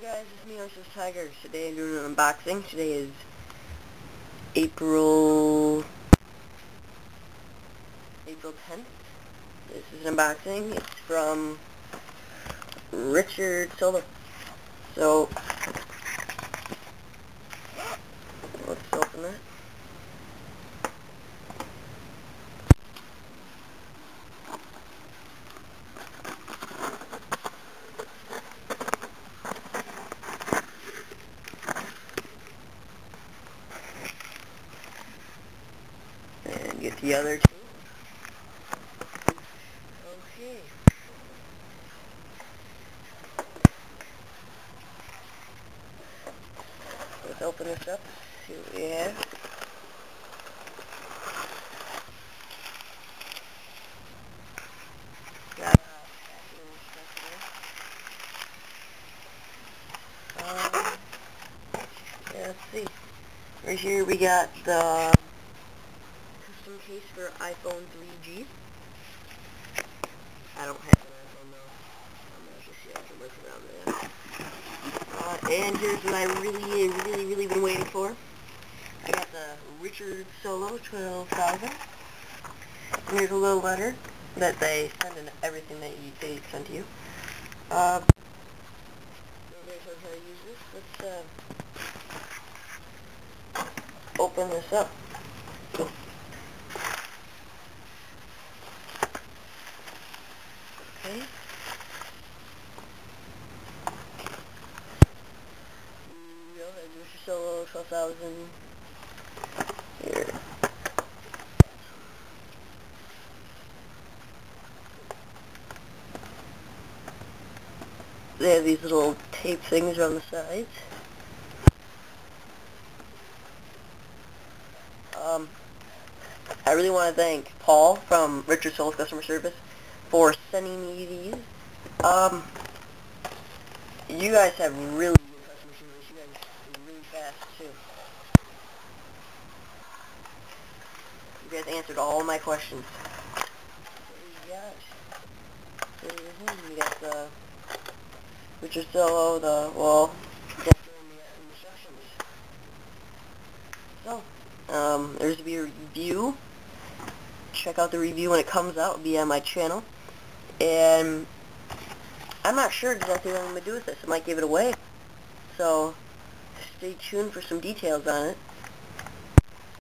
guys, it's me, Ocean's Tiger. Today I'm doing an unboxing. Today is April April 10th. This is an unboxing. It's from Richard Solo. So let's open it. And get the other two. Okay. Let's open this up, see what we have. Um, let's see. Right here we got the custom case for iPhone 3G. I don't have an iPhone though. I'm. Uh, and here's what I really, really, really been waiting for. I got the Richard Solo 12,000. Here's a little letter that they send in everything that you, they send to you. How to use this. Let's, uh, open this up. Solo, 12,000. Here. They have these little tape things around the sides. Um, I really want to thank Paul from Richard Solo's Customer Service for sending me these. Um, you guys have really good customer service. You guys fast too. You guys answered all my questions. What do you got? You got the Richard Solo, the well, the instructions. So, um, there's to be a review. Check out the review when it comes out. It'll be on my channel. And I'm not sure exactly what I'm going to do with this. I might give it away. So, stay tuned for some details on it.